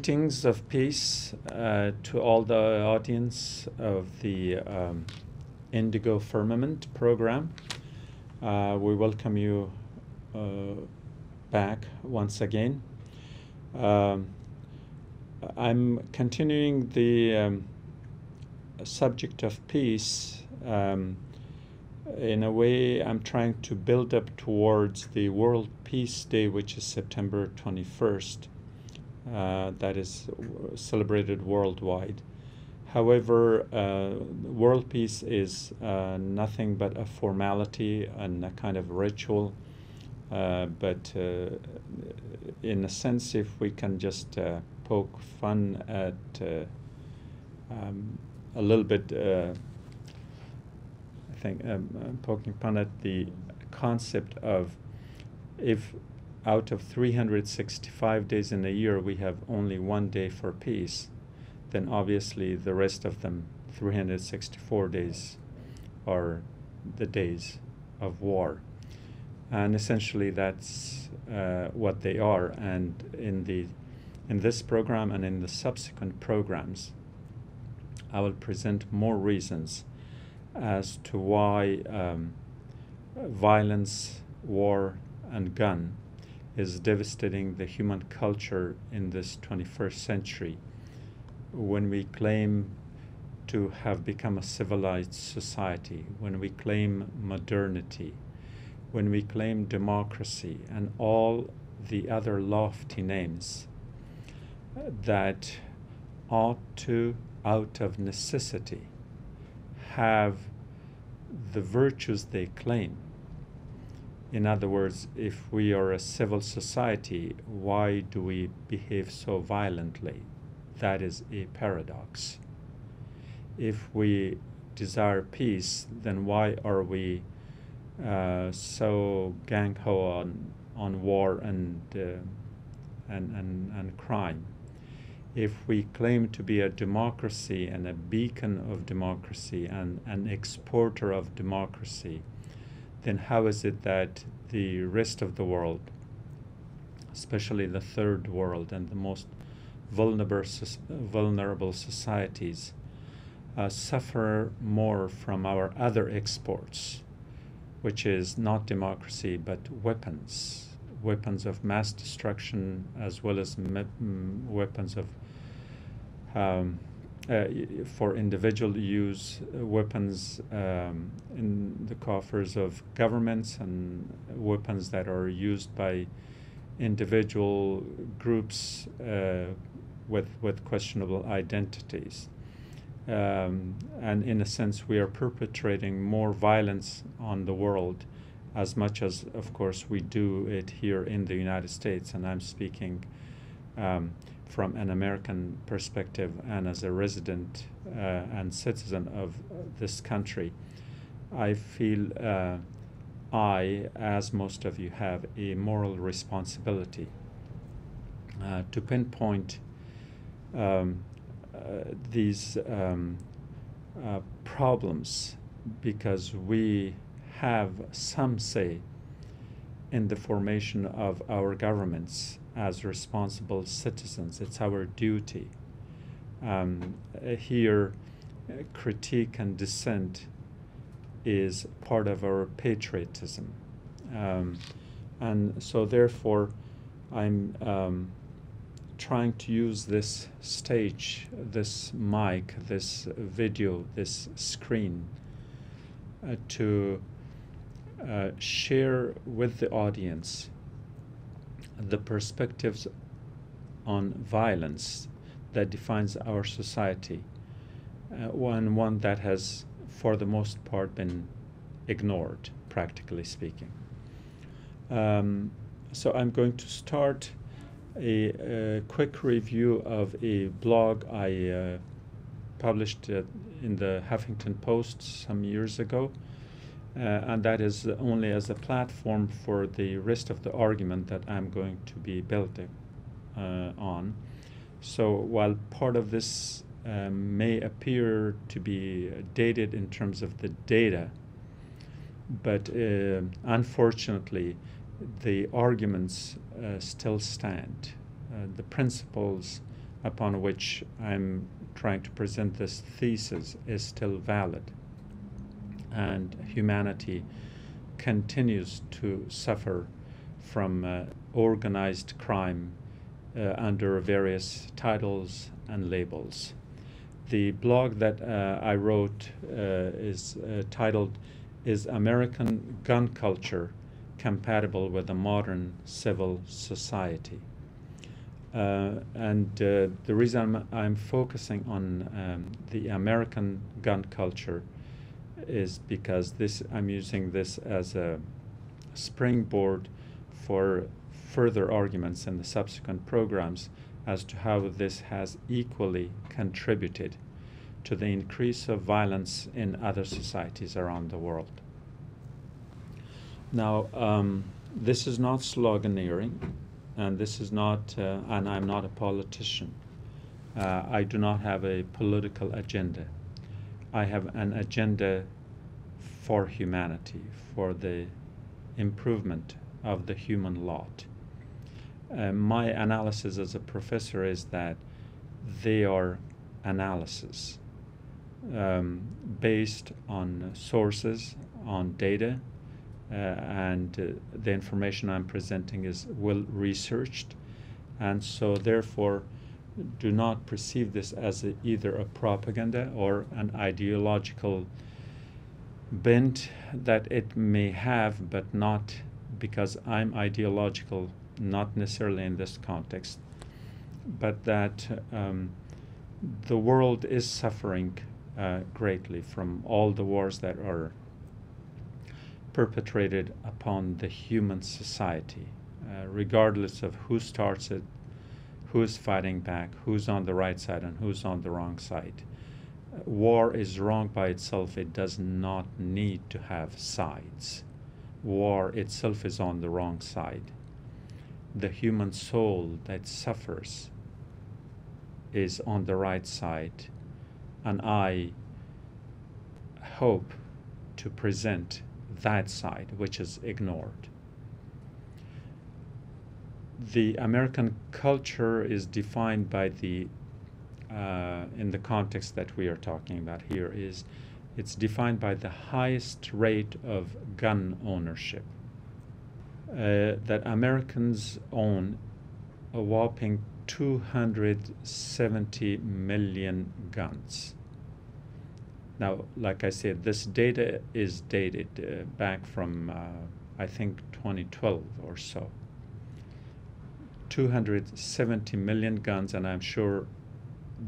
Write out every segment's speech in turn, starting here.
Greetings of peace uh, to all the audience of the um, Indigo Firmament program. Uh, we welcome you uh, back once again. Um, I'm continuing the um, subject of peace. Um, in a way, I'm trying to build up towards the World Peace Day, which is September 21st uh, that is celebrated worldwide. However, uh, world peace is uh, nothing but a formality and a kind of ritual. Uh, but uh, in a sense, if we can just uh, poke fun at um, a little bit, I think, um, poking fun at the concept of if out of 365 days in a year, we have only one day for peace, then obviously the rest of them, 364 days, are the days of war. And essentially, that's uh, what they are. And in the in this program and in the subsequent programs, I will present more reasons as to why um, violence, war, and gun is devastating the human culture in this 21st century. When we claim to have become a civilized society, when we claim modernity, when we claim democracy and all the other lofty names that ought to, out of necessity, have the virtues they claim in other words, if we are a civil society, why do we behave so violently? That is a paradox. If we desire peace, then why are we uh, so gang ho on, on war and, uh, and, and, and crime? If we claim to be a democracy and a beacon of democracy and an exporter of democracy, then how is it that the rest of the world, especially the third world and the most vulnerable, vulnerable societies, uh, suffer more from our other exports, which is not democracy but weapons, weapons of mass destruction as well as weapons of um, uh, for individual use uh, weapons um, in the coffers of governments and weapons that are used by individual groups uh, with, with questionable identities. Um, and in a sense, we are perpetrating more violence on the world as much as, of course, we do it here in the United States. And I'm speaking um, from an American perspective and as a resident uh, and citizen of this country, I feel uh, I, as most of you have, a moral responsibility uh, to pinpoint um, uh, these um, uh, problems because we have some say in the formation of our governments as responsible citizens. It's our duty. Um, here, critique and dissent is part of our patriotism. Um, and so, therefore, I'm um, trying to use this stage, this mic, this video, this screen uh, to uh, share with the audience the perspectives on violence that defines our society, uh, one, one that has, for the most part, been ignored, practically speaking. Um, so I'm going to start a, a, quick review of a blog I uh, published uh, in the Huffington Post some years ago and that is only as a platform for the rest of the argument that I'm going to be building uh, on. So while part of this um, may appear to be dated in terms of the data, but uh, unfortunately, the arguments uh, still stand. Uh, the principles upon which I'm trying to present this thesis is still valid. And humanity continues to suffer from uh, organized crime uh, under various titles and labels. The blog that uh, I wrote uh, is uh, titled Is American Gun Culture Compatible with a Modern Civil Society? Uh, and the reason I'm, I'm focusing on um, the American gun culture is because this I'm using this as a springboard for further arguments in the subsequent programs as to how this has equally contributed to the increase of violence in other societies around the world. Now, um, this is not sloganeering, and this is not, uh, and I'm not a politician. Uh, I do not have a political agenda. I have an agenda for humanity, for the improvement of the human lot. Uh, my analysis as a professor is that they are analysis um, based on sources, on data, uh, and uh, the information I'm presenting is well researched, and so therefore do not perceive this as a, either a propaganda or an ideological bent that it may have, but not because I'm ideological not necessarily in this context, but that um, the world is suffering uh, greatly from all the wars that are perpetrated upon the human society, uh, regardless of who starts it, who's fighting back, who's on the right side, and who's on the wrong side. War is wrong by itself, it does not need to have sides. War itself is on the wrong side the human soul that suffers is on the right side, and I hope to present that side, which is ignored. The American culture is defined by the, uh, in the context that we are talking about here, is it's defined by the highest rate of gun ownership uh, that Americans own a whopping 270 million guns. Now, like I said, this data is dated uh, back from, uh, I think, 2012 or so. 270 million guns, and I'm sure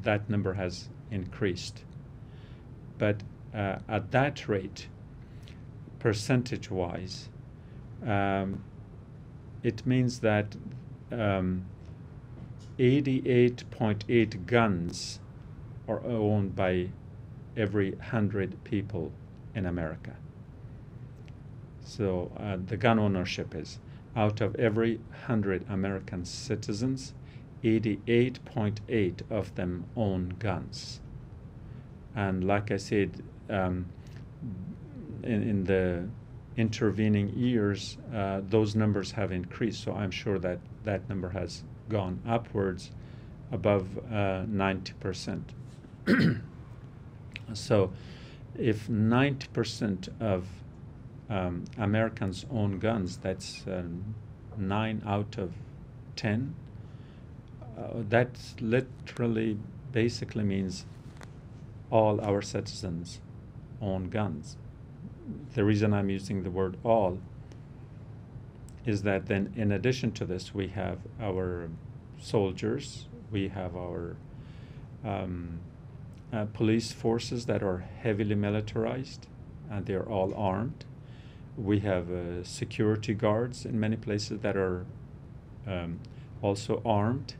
that number has increased. But uh, at that rate, percentage wise, um, it means that um, 88.8 guns are owned by every 100 people in America. So uh, the gun ownership is out of every 100 American citizens, 88.8 of them own guns. And like I said, um, in, in the intervening years, uh, those numbers have increased. So I'm sure that that number has gone upwards above uh, 90%. so if 90% of um, Americans own guns, that's uh, 9 out of 10. Uh, that literally basically means all our citizens own guns the reason I'm using the word all is that then in addition to this we have our soldiers, we have our um, uh, police forces that are heavily militarized and they're all armed. We have uh, security guards in many places that are um, also armed,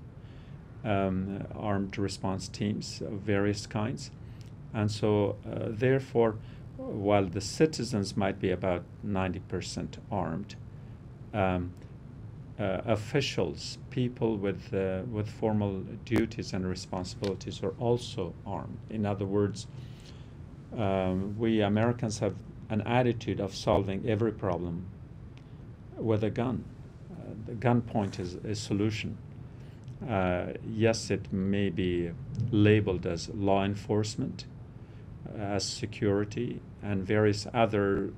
um, armed response teams of various kinds. And so, uh, therefore, while the citizens might be about 90% armed, um, uh, officials, people with, uh, with formal duties and responsibilities are also armed. In other words, um, we Americans have an attitude of solving every problem with a gun. Uh, the gun point is a solution. Uh, yes, it may be labeled as law enforcement, as security, and various other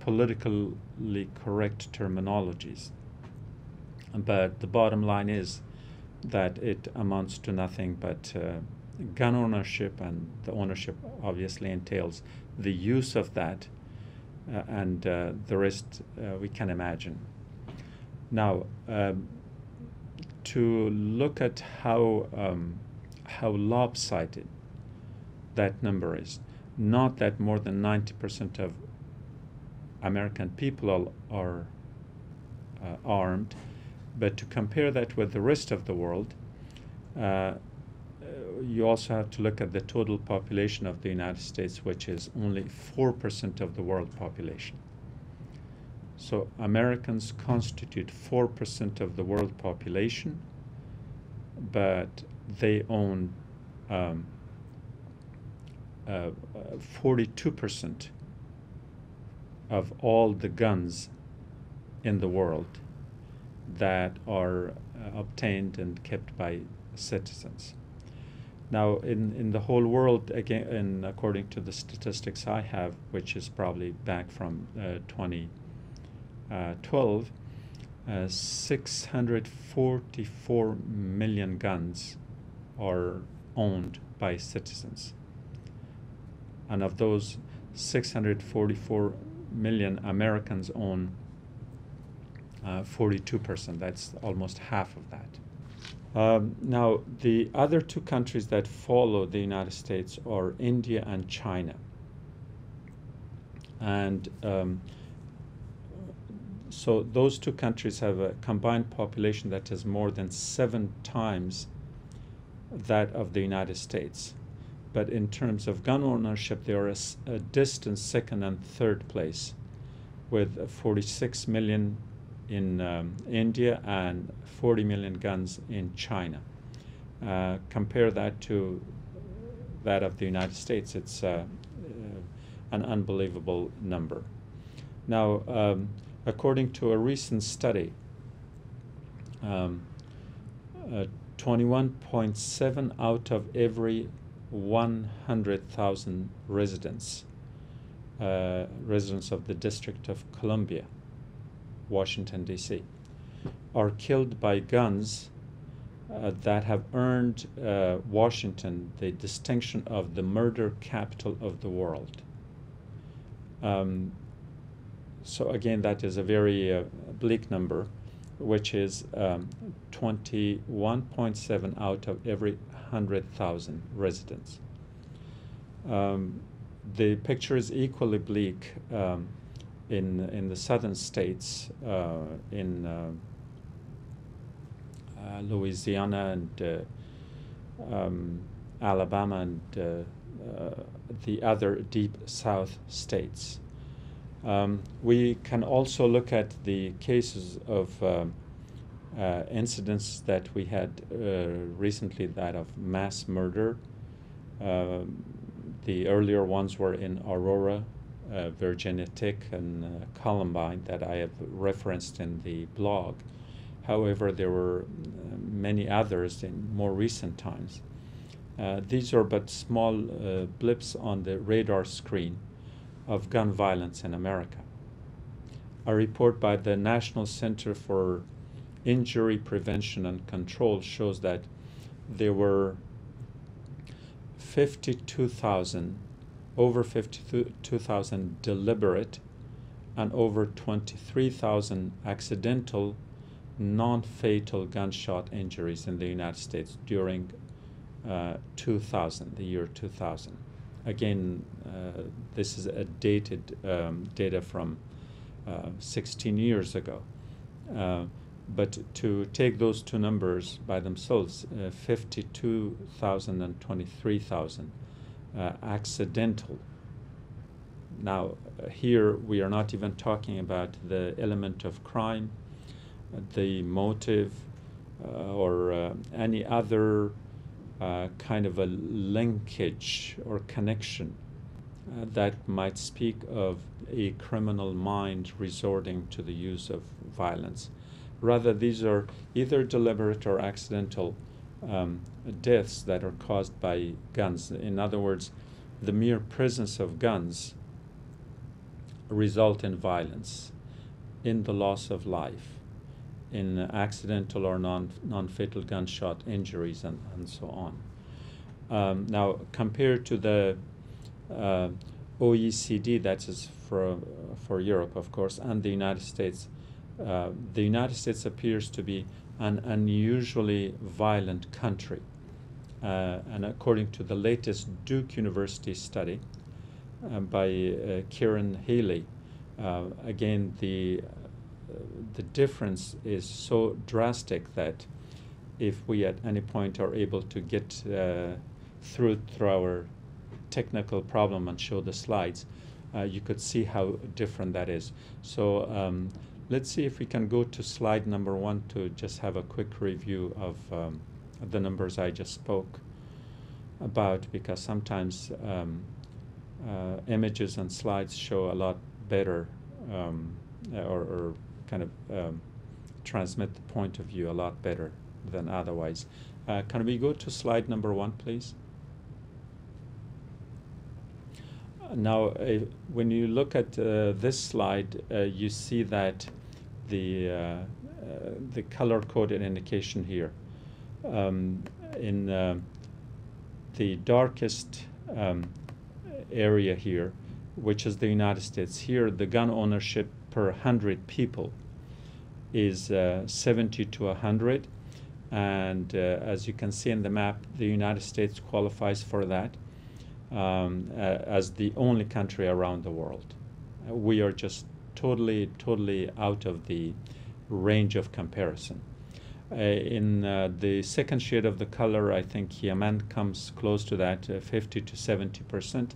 politically correct terminologies. But the bottom line is that it amounts to nothing but uh, gun ownership, and the ownership obviously entails the use of that, uh, and uh, the rest uh, we can imagine. Now, um, to look at how um, how lopsided that number is, not that more than 90% of American people are, uh, armed, but to compare that with the rest of the world, uh, you also have to look at the total population of the United States, which is only 4% of the world population. So Americans constitute 4% of the world population, but they own um, uh, 42% of all the guns in the world that are uh, obtained and kept by citizens. Now, in, in the whole world, again, and according to the statistics I have, which is probably back from uh, 2012, uh, uh, 644 million guns are owned by citizens. And of those, 644 million Americans own uh, 42%. That's almost half of that. Um, now, the other two countries that follow the United States are India and China. And um, so those two countries have a combined population that is more than seven times that of the United States. But in terms of gun ownership, they are a, a distant second and third place, with 46 million in um, India and 40 million guns in China. Uh, compare that to that of the United States, it's uh, uh, an unbelievable number. Now, um, according to a recent study, 21.7 um, uh, out of every 100,000 residents, uh, residents of the District of Columbia, Washington, D.C., are killed by guns uh, that have earned uh, Washington the distinction of the murder capital of the world. Um, so, again, that is a very uh, bleak number, which is um, 21.7 out of every 100,000 residents. Um, the picture is equally bleak um, in in the southern states, uh, in uh, uh, Louisiana and um, Alabama and the other deep south states. Um, we can also look at the cases of uh, incidents that we had uh, recently, that of mass murder. Um, the earlier ones were in Aurora, uh, Tech and uh, Columbine that I have referenced in the blog. However, there were uh, many others in more recent times. Uh, these are but small uh, blips on the radar screen of gun violence in America. A report by the National Center for Injury Prevention and Control shows that there were 52,000 over 52,000 deliberate and over 23,000 accidental non-fatal gunshot injuries in the United States during uh, 2000, the year 2000. Again, uh, this is a dated um, data from uh, 16 years ago. Uh, but to take those two numbers by themselves, uh, 52,000 and 23,000, uh, accidental. Now, uh, here we are not even talking about the element of crime, the motive, uh, or uh, any other uh, kind of a linkage or connection uh, that might speak of a criminal mind resorting to the use of violence. Rather, these are either deliberate or accidental um, deaths that are caused by guns. In other words, the mere presence of guns result in violence, in the loss of life, in accidental or non non-fatal gunshot injuries, and, and so on. Um, now, compared to the uh, OECD, that is for for Europe, of course, and the United States, uh, the United States appears to be an unusually violent country. Uh, and according to the latest Duke University study uh, by uh, Kieran Healy, uh, again, the, uh, the difference is so drastic that if we at any point are able to get uh, through, through our technical problem and show the slides, you could see how different that is. So um, Let's see if we can go to slide number one to just have a quick review of um, the numbers I just spoke about because sometimes um, uh, images and slides show a lot better um, or, or, kind of um, transmit the point of view a lot better than otherwise. Uh, can we go to slide number one, please? Now, uh, when you look at uh, this slide, uh, you see that the uh, uh, the color coded indication here. Um, in uh, the darkest um, area here, which is the United States, here the gun ownership per 100 people is 70 to 100 and as you can see in the map, the United States qualifies for that um, as the only country around the world. Uh, we are just totally, totally out of the range of comparison. Uh, in uh, the second shade of the color, I think Yemen comes close to that, uh, 50 to 70 percent.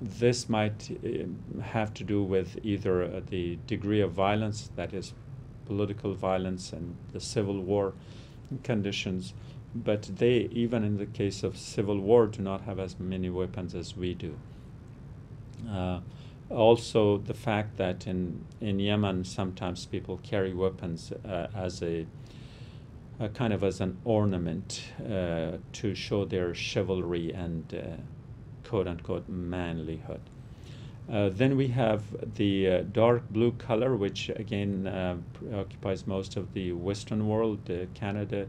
This might uh, have to do with either uh, the degree of violence, that is, political violence and the civil war conditions, but they, even in the case of civil war, do not have as many weapons as we do. Uh, also the fact that in, in Yemen sometimes people carry weapons uh, as a, a, kind of as an ornament uh, to show their chivalry and uh, quote unquote manlyhood. Uh, then we have the uh, dark blue color, which again occupies most of the Western world Canada,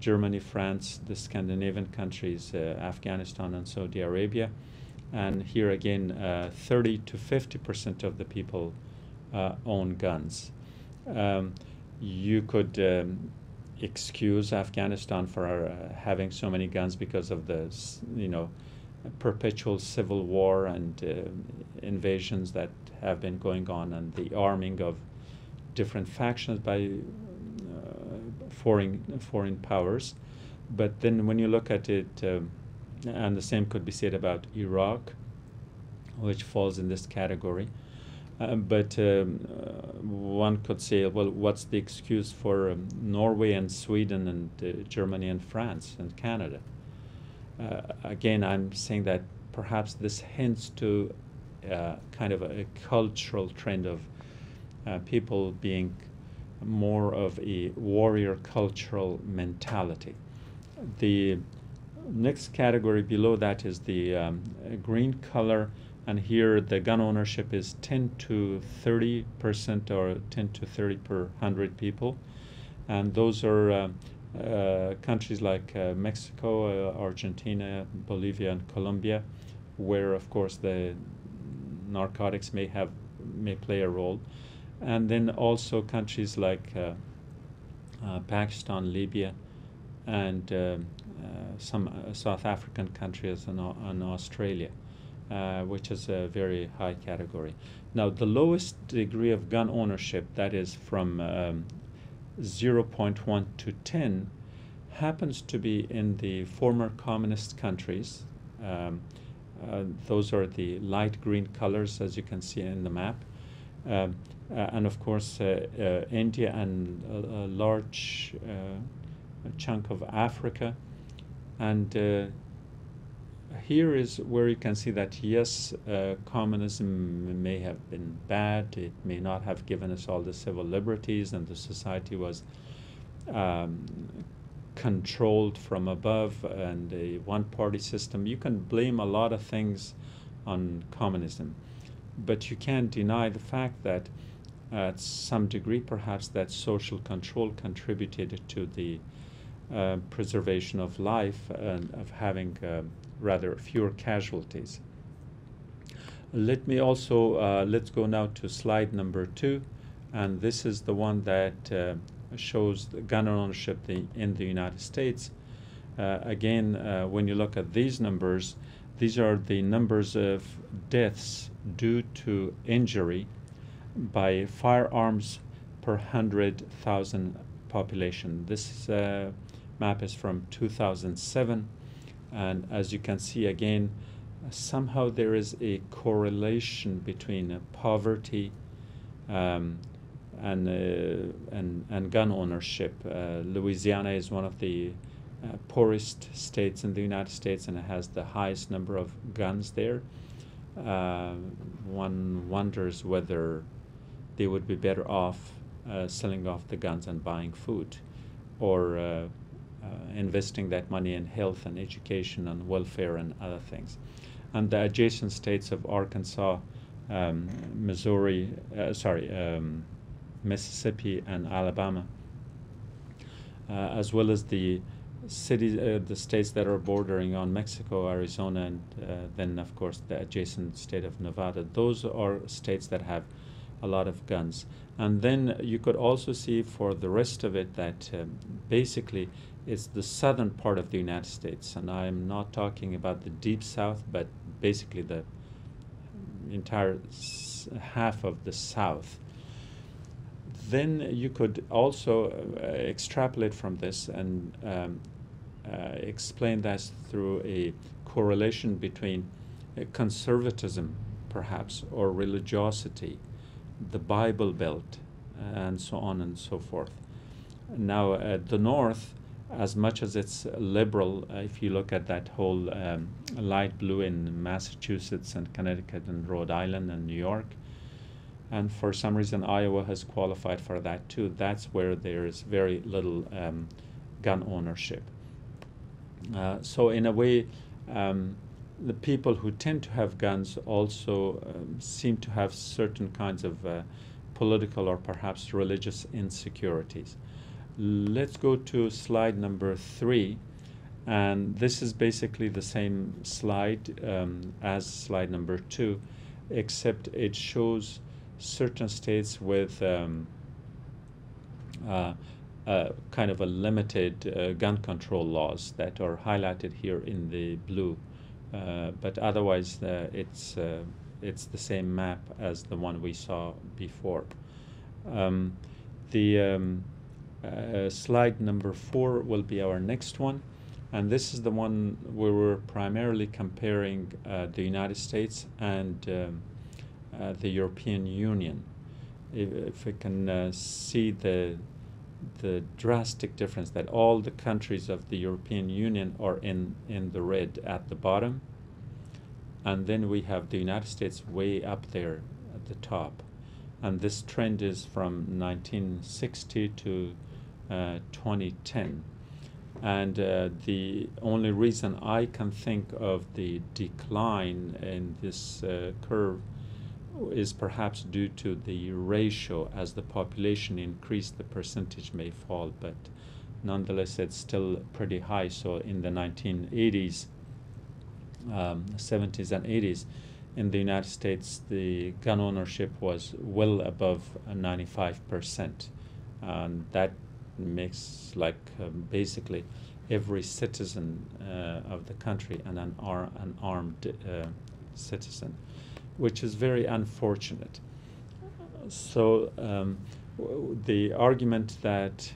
Germany, France, the Scandinavian countries, Afghanistan, and Saudi Arabia and here again, uh, 30 to 50 percent of the people uh, own guns. Um, you could um, excuse Afghanistan for uh, having so many guns because of the, you know, perpetual civil war and uh, invasions that have been going on, and the arming of different factions by uh, foreign foreign powers. But then, when you look at it. Um, and the same could be said about Iraq, which falls in this category. Uh, but um, uh, one could say, well, what's the excuse for um, Norway and Sweden and uh, Germany and France and Canada? Uh, again, I'm saying that perhaps this hints to uh, kind of a, a, cultural trend of people being more of a warrior cultural mentality. The next category below that is the um, green color and here the gun ownership is 10 to 30 percent or 10 to 30 per 100 people and those are uh, uh, countries like uh, Mexico, uh, Argentina, Bolivia and Colombia where of course the narcotics may have may play a role and then also countries like uh, uh, Pakistan, Libya and um, uh, some South African countries and, and Australia, uh, which is a very high category. Now, the lowest degree of gun ownership, that is from um, 0.1 to 10, happens to be in the former communist countries. Um, uh, those are the light green colors, as you can see in the map. Um, and of course, uh, India and a, a large chunk of Africa and uh, here is where you can see that yes, uh, communism may have been bad. It may not have given us all the civil liberties, and the society was um, controlled from above and a one-party system. You can blame a lot of things on communism, but you can't deny the fact that at some degree, perhaps, that social control contributed to the uh, preservation of life and of having uh, rather fewer casualties. Let me also, uh, let's go now to slide number two, and this is the one that uh, shows gun ownership the, in the United States. Uh, again, uh, when you look at these numbers, these are the numbers of deaths due to injury by firearms per 100,000 population. This uh, map is from 2007 and as you can see again somehow there is a correlation between uh, poverty um, and, uh, and, and gun ownership. Uh, Louisiana is one of the uh, poorest states in the United States and it has the highest number of guns there. Uh, one wonders whether they would be better off uh, selling off the guns and buying food or uh, investing that money in health and education and welfare and other things. And the adjacent states of Arkansas, um, Missouri, uh, sorry, um, Mississippi and Alabama, uh, as well as the cities, uh, the states that are bordering on Mexico, Arizona, and uh, then of course the adjacent state of Nevada. Those are states that have a lot of guns. And then you could also see for the rest of it that um, basically it's the southern part of the United States, and I'm not talking about the deep south, but basically the entire half of the south. Then you could also uh, extrapolate from this and um, uh, explain that through a correlation between uh, conservatism, perhaps, or religiosity, the Bible Belt, and so on and so forth. Now, at the north, as much as it's liberal, uh, if you look at that whole um, light blue in Massachusetts and Connecticut and Rhode Island and New York, and for some reason Iowa has qualified for that too, that's where there is very little um, gun ownership. Uh, so, in a way, um, the people who tend to have guns also um, seem to have certain kinds of uh, political or perhaps religious insecurities. Let's go to slide number three. And this is basically the same slide um, as slide number two, except it shows certain states with um, uh, uh, kind of a limited uh, gun control laws that are highlighted here in the blue. Uh, but otherwise, uh, it's, uh, it's the same map as the one we saw before. Um, the um, uh, slide number four will be our next one. And this is the one where we're primarily comparing uh, the United States and um, the European Union. If, if we can see the, the drastic difference that all the countries of the European Union are in, in the red at the bottom. And then we have the United States way up there at the top. And this trend is from 1960 to uh, 2010. And uh, the only reason I can think of the decline in this uh, curve is perhaps due to the ratio. As the population increased, the percentage may fall, but nonetheless, it's still pretty high. So in the 1980s, um, 70s, and 80s, in the United States, the gun ownership was well above 95%. And that makes like um, basically every citizen uh, of the country an, an, ar- an armed uh, citizen, which is very unfortunate. So um, the argument that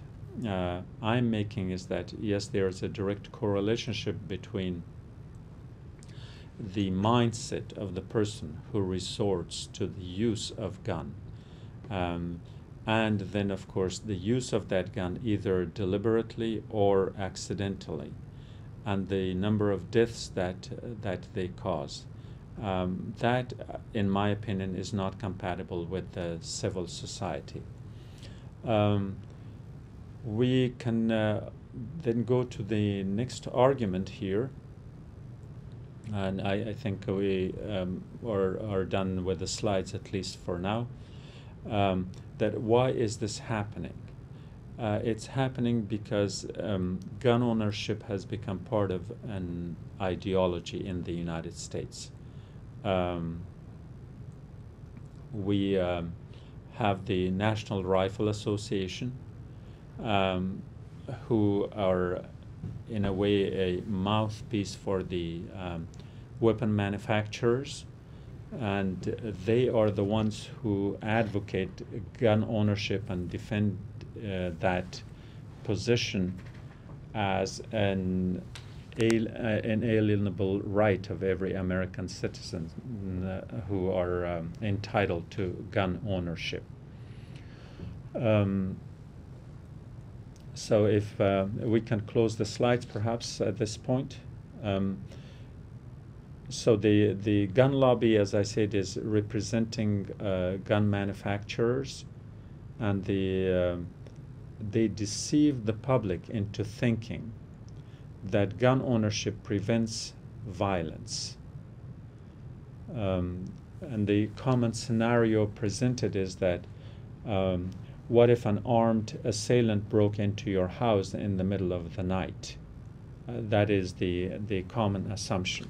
uh, I'm making is that yes, there is a direct correlation between the mindset of the person who resorts to the use of gun. Um, and then of course the use of that gun either deliberately or accidentally and the number of deaths that that they cause. Um, that, uh, in my opinion, is not compatible with the civil society. Um, we can uh, then go to the next argument here. And I, I think we um, are, are done with the slides, at least for now. Um, that why is this happening? Uh, it's happening because um, gun ownership has become part of an ideology in the United States. Um, we um, have the National Rifle Association, um, who are, in a way, a mouthpiece for the um, weapon manufacturers. And they are the ones who advocate gun ownership and defend uh, that position as an inalienable uh, right of every American citizen uh, who are um, entitled to gun ownership. Um, so if uh, we can close the slides perhaps at this point. Um, so the, the gun lobby, as I said, is representing uh, gun manufacturers and the, uh, they deceive the public into thinking that gun ownership prevents violence. Um, and the common scenario presented is that um, what if an armed assailant broke into your house in the middle of the night? Uh, that is the, the common assumption.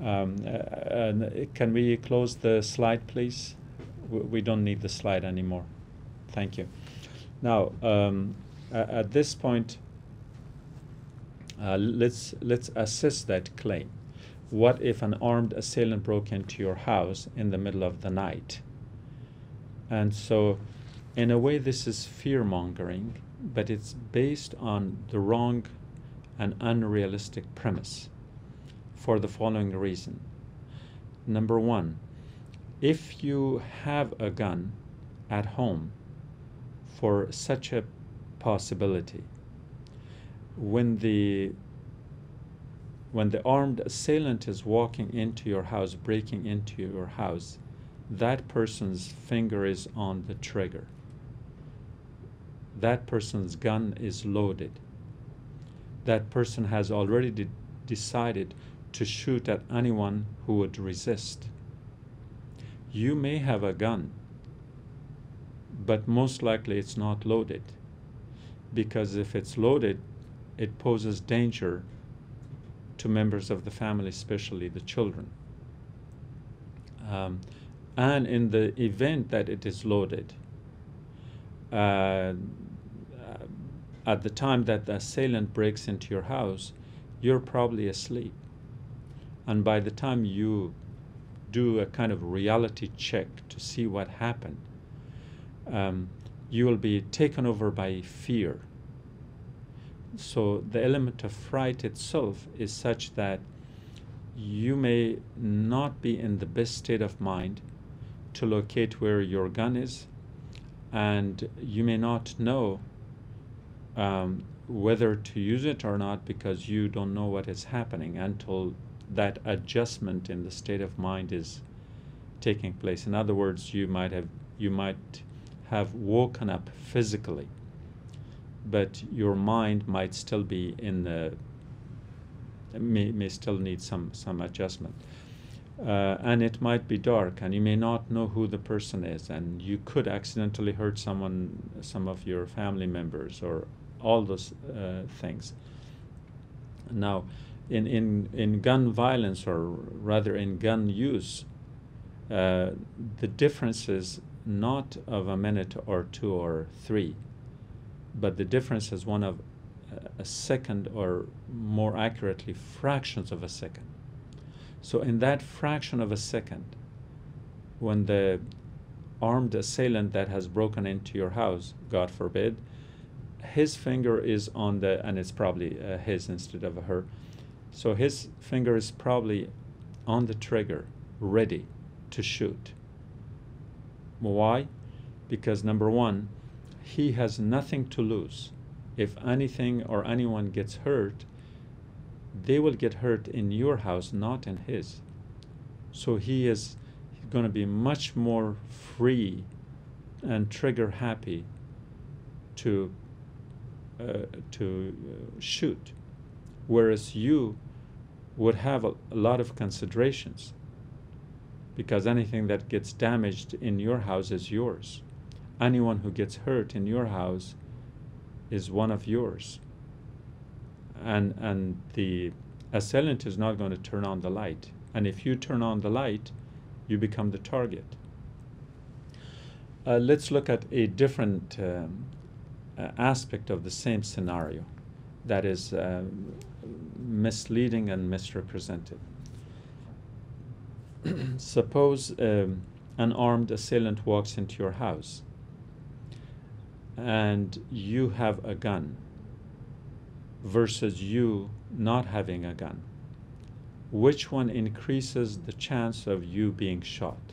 Um, uh, can we close the slide, please? we don't need the slide anymore. Thank you. Now, um, at this point, uh, let's let's assess that claim. What if an armed assailant broke into your house in the middle of the night? And so, in a way, this is fear mongering, but it's based on the wrong and unrealistic premise for the following reason. Number one, if you have a gun at home for such a possibility, when the when the armed assailant is walking into your house, breaking into your house, that person's finger is on the trigger. That person's gun is loaded. That person has already de- decided to shoot at anyone who would resist. You may have a gun, but most likely it's not loaded. Because if it's loaded, it poses danger to members of the family, especially the children. Um, and in the event that it is loaded, uh, at the time that the assailant breaks into your house, you're probably asleep. And by the time you do a kind of reality check to see what happened, um, you will be taken over by fear so the element of fright itself is such that you may not be in the best state of mind to locate where your gun is, and you may not know um, whether to use it or not because you don't know what is happening until that adjustment in the state of mind is taking place. In other words, you might have you might have woken up physically but your mind might still be in the may, may still need some some adjustment. Uh, and it might be dark and you may not know who the person is and you could accidentally hurt someone some of your family members or all those uh, things. Now in, in, in gun violence or rather in gun use uh, the difference is not of a minute or two or three but the difference is one of a second or more accurately fractions of a second. So in that fraction of a second, when the armed assailant that has broken into your house, God forbid, his finger is on the, and it's probably uh, his instead of her, so his finger is probably on the trigger, ready to shoot. Why? Because number one, he has nothing to lose. If anything or anyone gets hurt, they will get hurt in your house, not in his. So he is going to be much more free and trigger happy to uh, to uh, shoot, whereas you would have a, a lot of considerations because anything that gets damaged in your house is yours. Anyone who gets hurt in your house is one of yours. And and the assailant is not going to turn on the light. And if you turn on the light, you become the target. Uh, let's look at a different um, uh, aspect of the same scenario that is uh, misleading and misrepresented. Suppose um, an armed assailant walks into your house and you have a gun versus you not having a gun. Which one increases the chance of you being shot?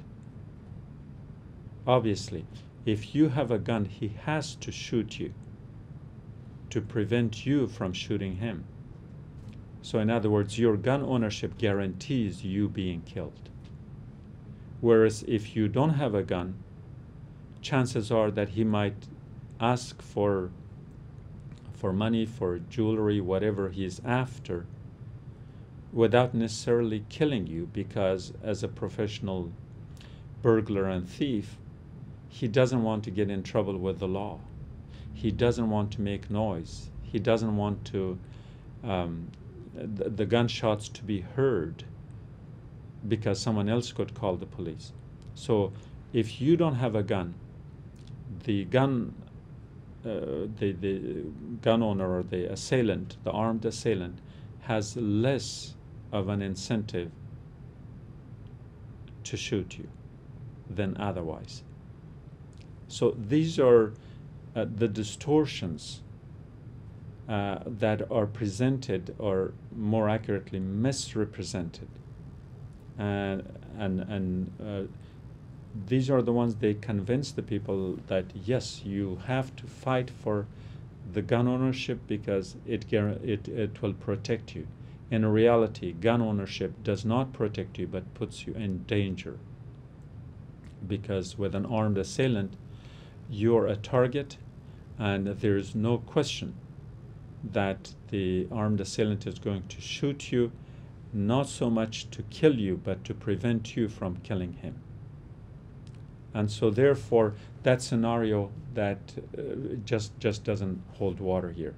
Obviously, if you have a gun, he has to shoot you to prevent you from shooting him. So, in other words, your gun ownership guarantees you being killed. Whereas if you don't have a gun, chances are that he might ask for for money, for jewelry, whatever he's after, without necessarily killing you, because as a professional burglar and thief, he doesn't want to get in trouble with the law. He doesn't want to make noise. He doesn't want to um, the, the gunshots to be heard because someone else could call the police. So if you don't have a gun, the gun, uh, the, the gun owner or the assailant, the armed assailant, has less of an incentive to shoot you than otherwise. So these are uh, the distortions uh, that are presented, or more accurately, misrepresented. And, and, and uh, these are the ones they convince the people that yes, you have to fight for the gun ownership because it, it, it will protect you. In reality, gun ownership does not protect you but puts you in danger. Because with an armed assailant, you're a target, and there's no question that the armed assailant is going to shoot you, not so much to kill you, but to prevent you from killing him. And so, therefore, that scenario that uh, just just doesn't hold water here.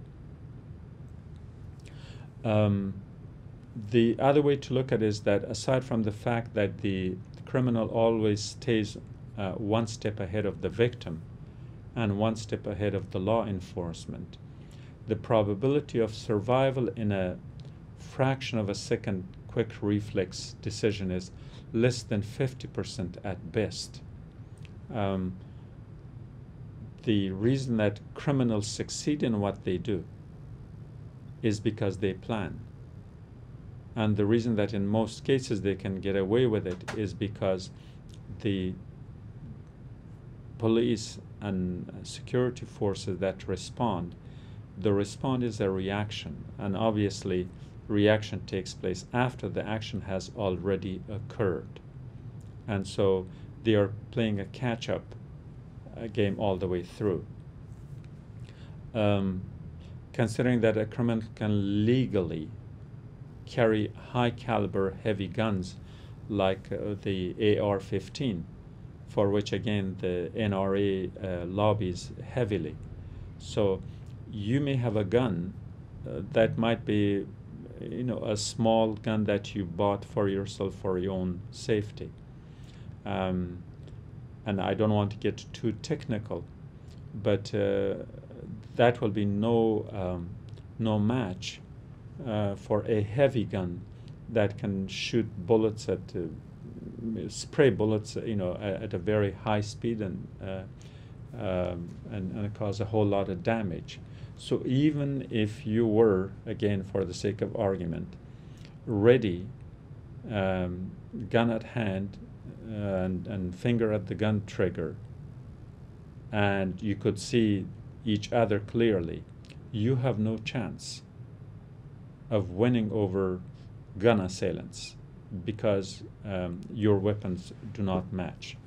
Um, the other way to look at it is that aside from the fact that the criminal always stays uh, one step ahead of the victim and one step ahead of the law enforcement, the probability of survival in a fraction of a second quick reflex decision is less than 50% at best. Um, the reason that criminals succeed in what they do is because they plan. And the reason that in most cases they can get away with it is because the police and security forces that respond the response is a reaction, and obviously, reaction takes place after the action has already occurred. And so they are playing a catch up uh, game all the way through. Um, considering that a criminal can legally carry high caliber heavy guns like uh, the AR 15, for which again the NRA uh, lobbies heavily. So you may have a gun uh, that might be you know a small gun that you bought for yourself for your own safety um, and I don't want to get too technical but uh, that will be no um, no match uh, for a heavy gun that can shoot bullets at uh, spray bullets you know at, at, a very high speed and uh, um, and, and cause a whole lot of damage. So even if you were, again, for the sake of argument, ready, um, gun at hand, and, and finger at the gun trigger, and you could see each other clearly, you have no chance of winning over gun assailants because um, your weapons do not match.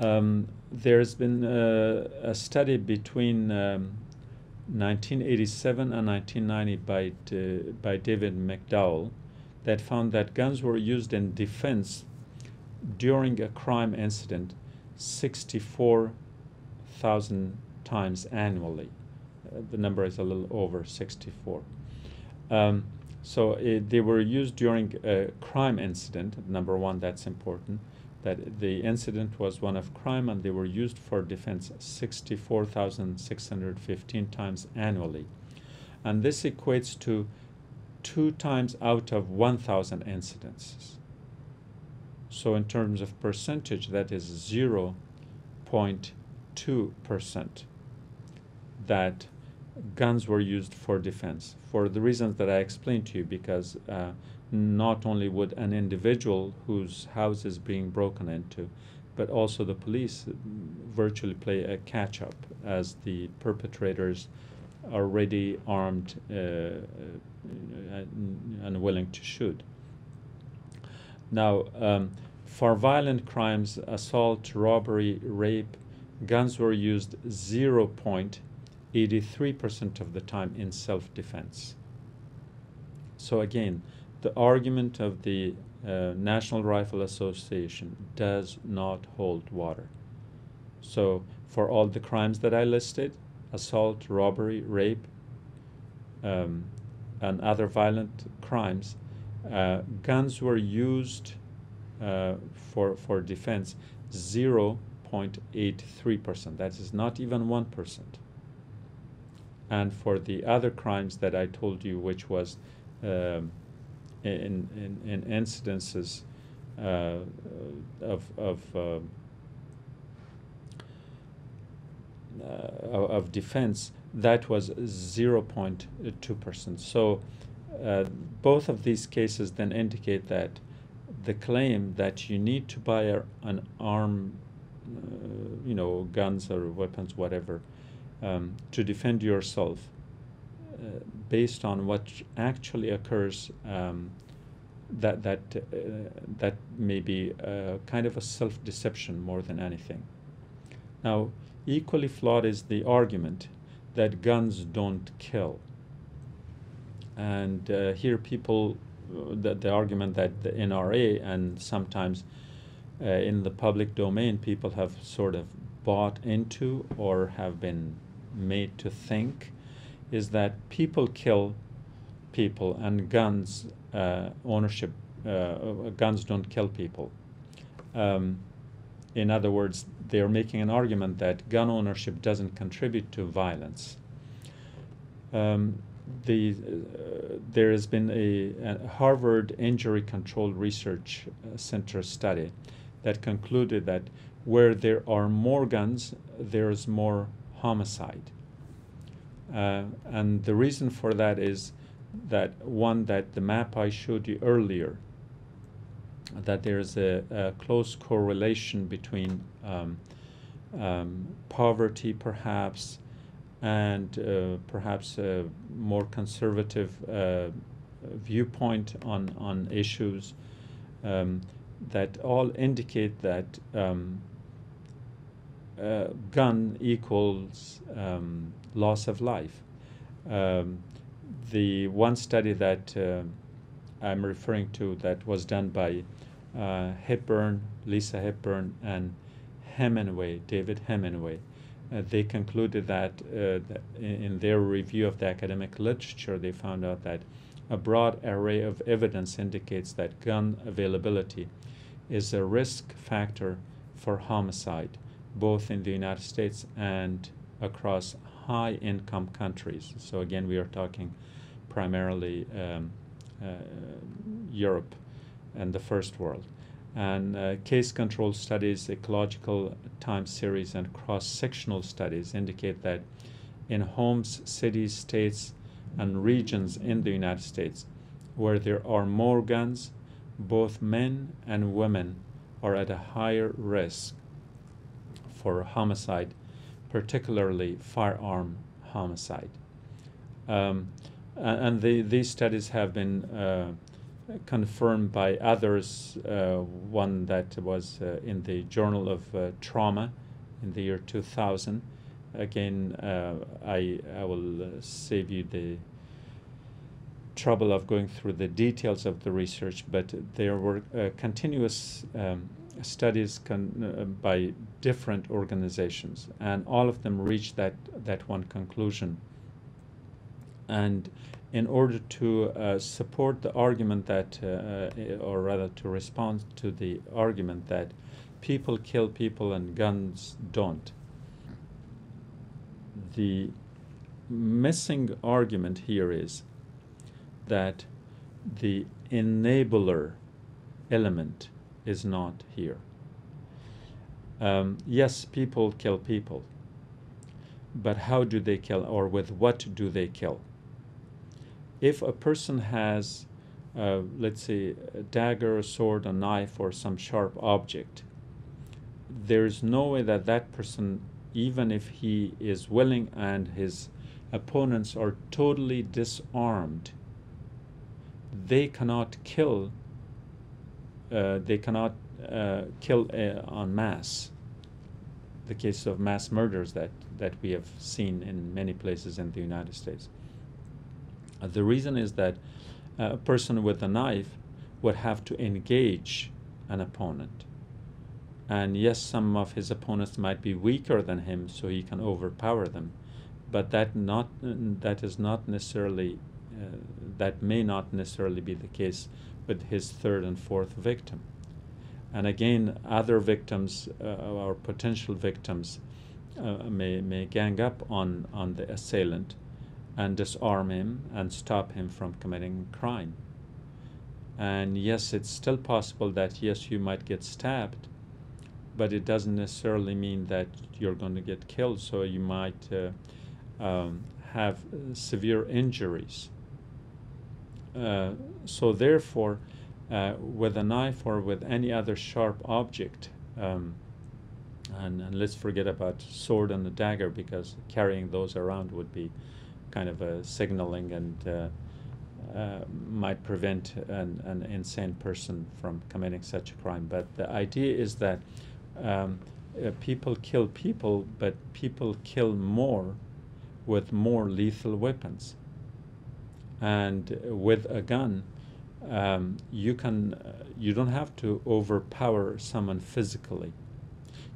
Um, there's been uh, a study between um, 1987 and 1990 by, uh, by David McDowall that found that guns were used in defense during a crime incident 64,000 times annually. Uh, the number is a little over 64. Um, so it, they were used during a crime incident. Number one, that's important. That the incident was one of crime and they were used for defense 64,615 times annually. And this equates to two times out of 1,000 incidences. So in terms of percentage, that is 0.2% that guns were used for defense for the reasons that I explained to you because uh, not only would an individual whose house is being broken into, but also the police virtually play a catch up as the perpetrators are ready, armed, uh, uh and willing to shoot. Now, um, for violent crimes, assault, robbery, rape, guns were used 0.83% of the time in self defense. So, again, the argument of the uh, National Rifle Association does not hold water. So, for all the crimes that I listed assault, robbery, rape, um, and other violent crimes uh, guns were used uh, for, for defense 0.83%. That is not even 1%. And for the other crimes that I told you, which was um, in, in, in incidences uh, of, of, uh, uh, of defense, that was 0.2%. So uh, both of these cases then indicate that the claim that you need to buy an arm, uh, you know, guns or weapons, whatever, um, to defend yourself, uh, based on what actually occurs, um, that that uh, that may be kind of a self-deception more than anything. Now, equally flawed is the argument that guns don't kill. And uh, here, people, uh, the, the argument that the NRA and sometimes uh, in the public domain, people have sort of bought into or have been made to think is that people kill people and guns uh, ownership uh, guns don't kill people um, in other words they're making an argument that gun ownership doesn't contribute to violence um, the, uh, there has been a, a, Harvard Injury Control Research uh, Center study that concluded that where there are more guns, there's more homicide. Uh, and the reason for that is that one, that the map I showed you earlier, that there's a, a close correlation between um, um, poverty, perhaps, and uh, perhaps a more conservative uh, viewpoint on, on issues um, that all indicate that um, uh, gun equals um, loss of life. Um, the one study that uh, I'm referring to that was done by uh, Hepburn, Lisa Hepburn, and Hemenway, David Hemenway, uh, they concluded that, uh, that in their review of the academic literature, they found out that a broad array of evidence indicates that gun availability is a risk factor for homicide, both in the United States and across high income countries. So, again, we are talking primarily um, uh, Europe and the first world and uh, case control studies, ecological time series, and cross sectional studies indicate that in homes, cities, states, and regions in the United States where there are more guns, both men and women are at a higher risk for homicide, particularly firearm homicide. Um, and the, these studies have been uh, confirmed by others. Uh, one that was uh, in the Journal of uh, Trauma in the year 2000. Again, uh, I, I will uh, save you the trouble of going through the details of the research, but there were continuous um, studies con- by different organizations, and all of them reached that, that one conclusion. And in order to uh, support the argument that, uh, uh, or rather to respond to the argument that people kill people and guns don't. The missing argument here is that the enabler element is not here. Um, yes, people kill people, but how do they kill, or with what do they kill? If a person has, uh, let's say, a dagger, a sword, a knife, or some sharp object, there's no way that that person, even if he is willing and his opponents are totally disarmed, they cannot kill. Uh, they cannot uh, kill uh, en masse. The case of mass murders that, that we have seen in many places in the United States. Uh, the reason is that uh, a person with a knife would have to engage an opponent. And yes, some of his opponents might be weaker than him, so he can overpower them. But that not that is not necessarily uh, that may not necessarily be the case with his third and fourth victim. And again, other victims uh, or potential victims uh, may may gang up on on the assailant and disarm him and stop him from committing crime. And yes, it's still possible that yes, you might get stabbed, but it doesn't necessarily mean that you're going to get killed. So you might uh, um, have severe injuries. Uh, so therefore, uh, with a knife or with any other sharp object, um, and, and, let's forget about sword and the dagger because carrying those around would be kind of a signaling and uh, uh, might prevent an, an, insane person from committing such a crime. But the idea is that um, uh, people kill people, but people kill more with more lethal weapons. And with a gun, um, you can uh, you don't have to overpower someone physically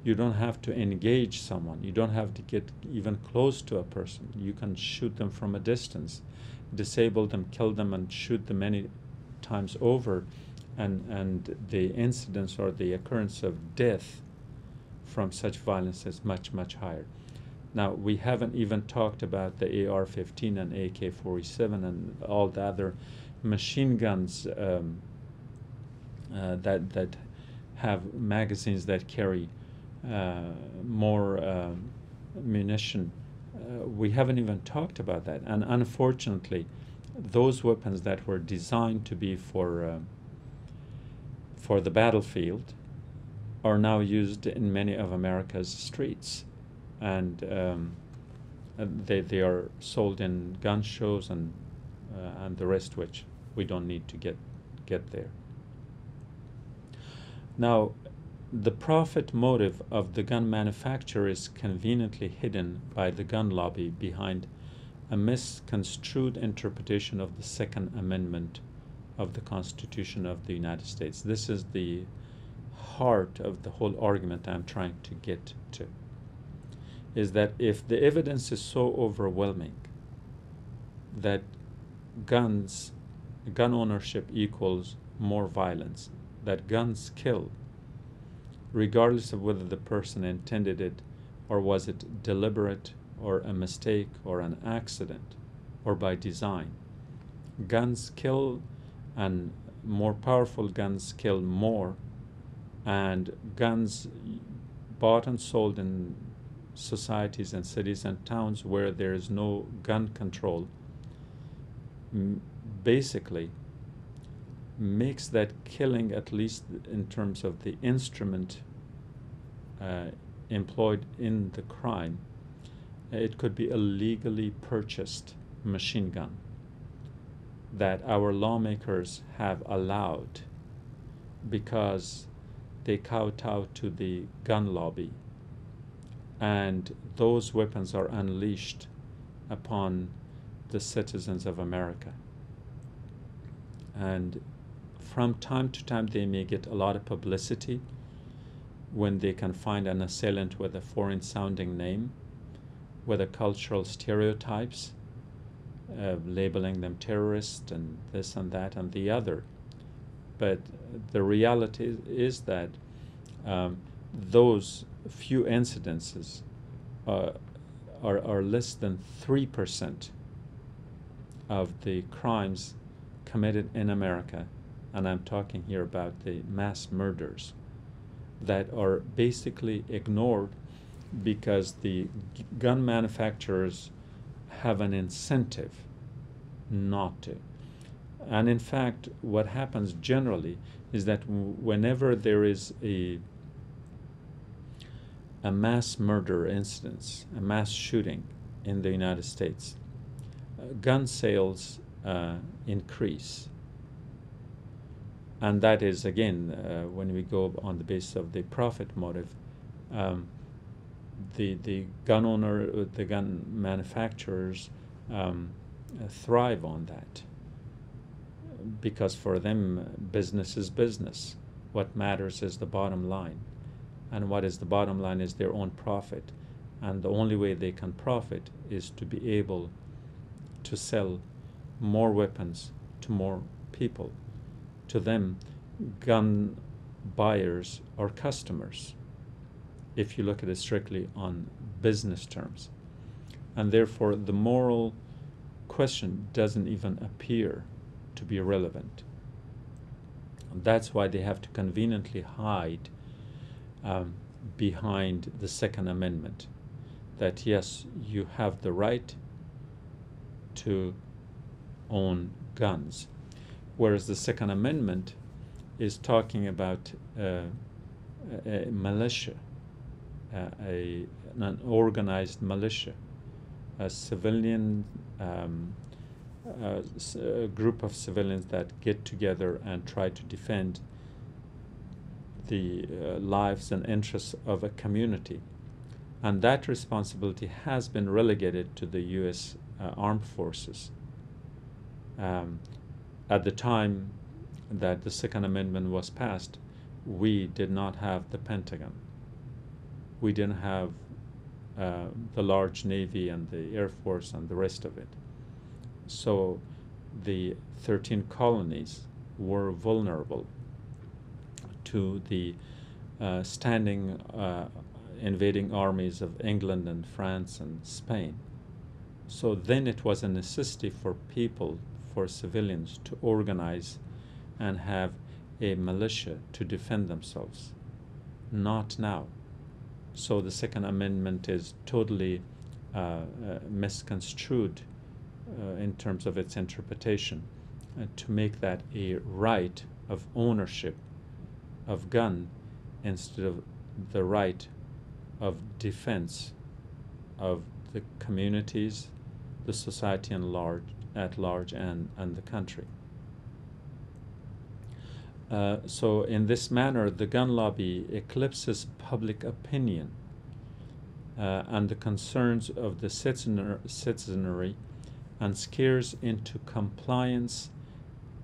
you don't have to engage someone. You don't have to get even close to a person. You can shoot them from a distance, disable them, kill them, and shoot them many times over. And, and the incidence or the occurrence of death from such violence is much, much higher. Now, we haven't even talked about the AR 15 and AK 47 and all the other machine guns um, uh, that, that have magazines that carry more um, munition. Uh, we haven't even talked about that. And unfortunately, those weapons that were designed to be for uh, for the battlefield are now used in many of America's streets, and um, they they are sold in gun shows and uh, and the rest, which we don't need to get get there. Now, the profit motive of the gun manufacturer is conveniently hidden by the gun lobby behind a misconstrued interpretation of the Second Amendment of the Constitution of the United States. This is the heart of the whole argument I'm trying to get to. Is that if the evidence is so overwhelming that guns, gun ownership equals more violence, that guns kill, regardless of whether the person intended it or was it deliberate or a mistake or an accident or by design. Guns kill, and more powerful guns kill more, and guns bought and sold in societies and cities and towns where there is no gun control basically makes that killing, at least in terms of the instrument uh, employed in the crime, it could be a legally purchased machine gun. that our lawmakers have allowed because they kowtow to the gun lobby and those weapons are unleashed upon the citizens of America. And from time to time, they may get a lot of publicity when they can find an assailant with a foreign sounding name, with a cultural stereotypes, uh, labeling them terrorists and this and that and the other. But the reality is that um, those few incidences uh, are, are less than 3% of the crimes committed in America, and I'm talking here about the mass murders that are basically ignored because the gun manufacturers have an incentive not to. And in fact, what happens generally is that whenever there is a a mass murder incident, a mass shooting in the United States, uh, gun sales uh, increase. And that is, again, uh, when we go on the basis of the profit motive, um, the, the gun owner, uh, the gun manufacturers um, uh, thrive on that. Because for them, business is business. What matters is the bottom line and what is the bottom line is their own profit and the only way they can profit is to be able to sell more weapons to more people to them gun buyers are customers if you look at it strictly on business terms and therefore the moral question doesn't even appear to be relevant And that's why they have to conveniently hide um, behind the Second Amendment that yes, you have the right to own guns. Whereas the Second Amendment is talking about uh, a, a, militia, uh, a, an organized militia, a civilian um, uh, a group of civilians that get together and try to defend the uh, lives and interests of a community. And that responsibility has been relegated to the U.S. Uh, armed forces. Um, at the time that the Second Amendment was passed, we did not have the Pentagon. We didn't have uh, the large Navy and the Air Force and the rest of it. So the 13 colonies were vulnerable to the uh, standing uh, invading armies of England and France and Spain. So then it was a necessity for people, for civilians, to organize and have a militia to defend themselves. Not now. So the Second Amendment is totally uh, uh, misconstrued uh, in terms of its interpretation uh, to make that a right of ownership of gun instead of the right of defense of the communities, the society in large, at large, and, and the country. Uh, so, in this manner, the gun lobby eclipses public opinion uh, and the concerns of the citizenry and scares into compliance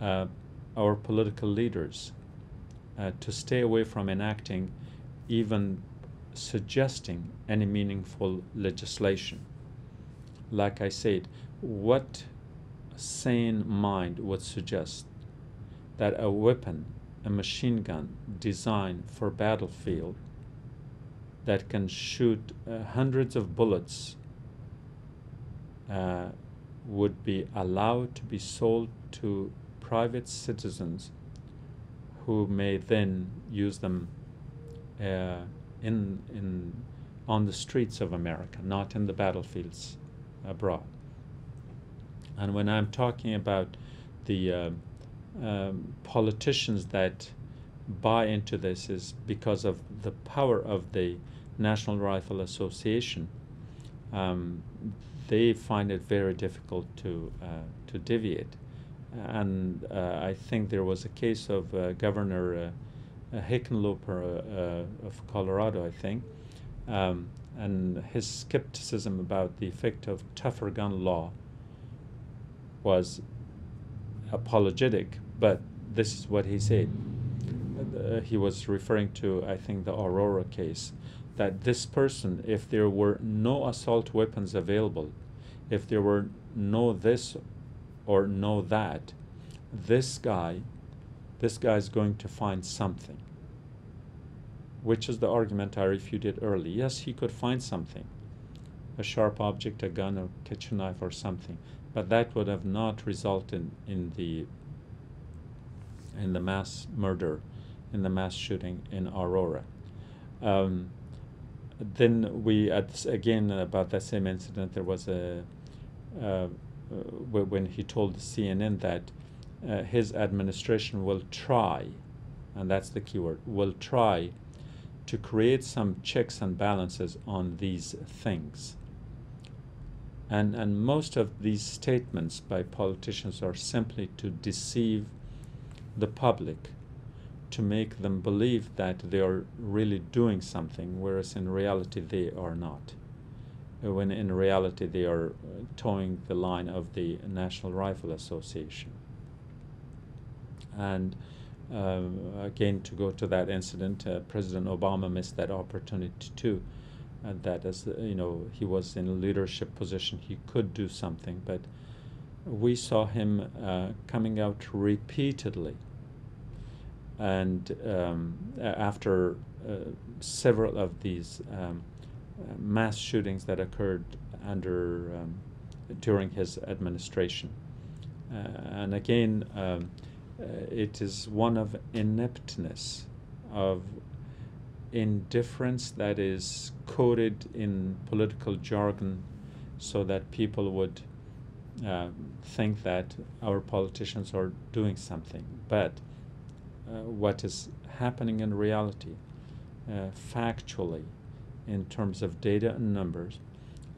uh, our political leaders uh, to stay away from enacting, even suggesting any meaningful legislation. Like I said, what sane mind would suggest that a weapon, a machine gun designed for battlefield that can shoot uh, hundreds of bullets uh, would be allowed to be sold to private citizens who may then use them uh, in, in, on the streets of America, not in the battlefields abroad. And when I'm talking about the uh, um, politicians that buy into this is because of the power of the National Rifle Association. Um, they find it very difficult to uh, to deviate and uh, I think there was a case of uh, Governor uh, Hickenlooper of Colorado, I think, um, and his skepticism about the effect of tougher gun law was apologetic, but this is what he said. Uh, he was referring to, I think, the Aurora case, that this person, if there were no assault weapons available, if there were no this or no that, this guy, this guy is going to find something. Which is the argument I refuted early. Yes, he could find something a sharp object, a gun, a kitchen knife, or something. But that would have not resulted in the in the mass murder, in the mass shooting in Aurora. Um, then we at again about that same incident. There was a uh, when he told CNN that uh, his administration will try, and that's the keyword, will try to create some checks and balances on these things. And, and most of these statements by politicians are simply to deceive the public, to make them believe that they are really doing something, whereas in reality they are not. Uh, when in reality they are uh, toeing the line of the National Rifle Association. And uh, again, to go to that incident, uh, President Obama missed that opportunity too and that as you know he was in a leadership position he could do something. But we saw him uh, coming out repeatedly. And um, after uh, several of these um, uh, mass shootings that occurred under um, during his administration. Uh, and again um, uh, it is one of ineptness of indifference that is coded in political jargon so that people would uh, think that our politicians are doing something. But uh, what is happening in reality, uh, factually, in terms of data and numbers,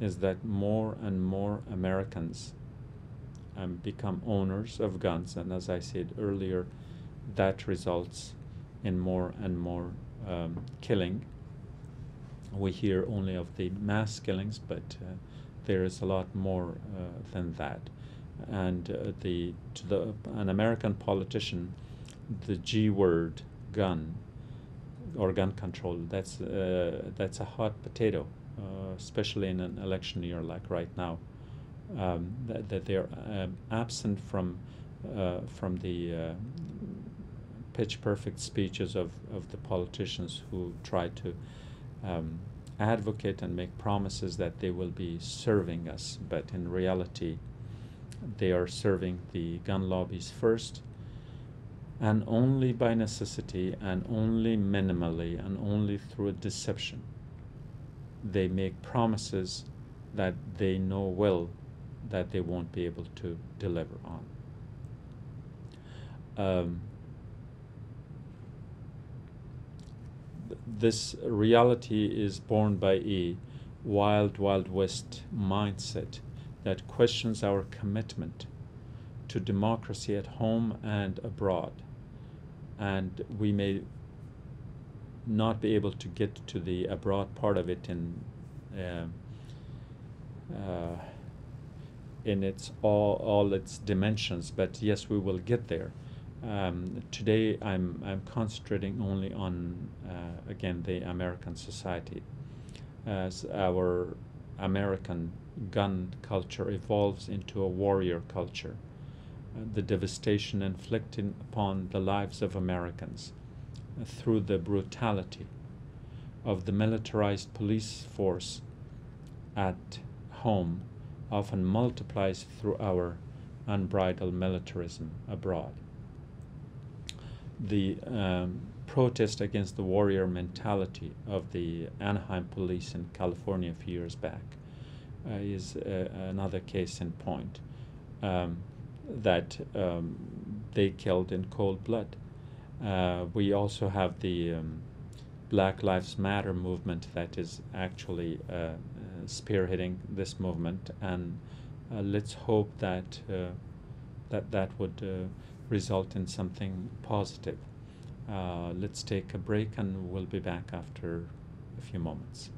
is that more and more Americans um, become owners of guns. And as I said earlier, that results in more and more um, killing. We hear only of the mass killings, but uh, there is a lot more uh, than that. And uh, the to the an American politician, the G word, gun, or gun control. That's uh, that's a hot potato, uh, especially in an election year like right now. Um, that, that they're um, absent from from the pitch perfect speeches of, of the politicians who try to um, advocate and make promises that they will be serving us, but in reality, they are serving the gun lobbies first, and only by necessity, and only minimally, and only through a deception. They make promises that they know well that they won't be able to deliver on. Um, this reality is born by a wild, wild west mindset that questions our commitment to democracy at home and abroad. And we may not be able to get to the abroad part of it in uh, uh, in its all all its dimensions, but yes, we will get there. Um, today, I'm, I'm concentrating only on, uh, again, the American society. As our American gun culture evolves into a warrior culture, uh, the devastation inflicted upon the lives of Americans uh, through the brutality of the militarized police force at home often multiplies through our unbridled militarism abroad the um, protest against the warrior mentality of the Anaheim police in California a few years back uh, is uh, another case in point um, that um, they killed in cold blood. Uh, we also have the um, Black Lives Matter movement that is actually uh, uh, spearheading this movement, and uh, let's hope that that that would result in something positive. Uh, let's take a break and we'll be back after a few moments.